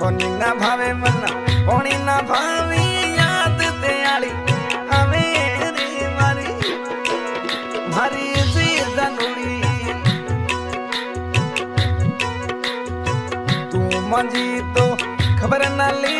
કોની ના ભાવે મન કોણી ના ભાવી યાદ તે આળી આવે રે મારી મારી જીદનુડી તું મંજી તો ખબર ના લેવી એડા મજા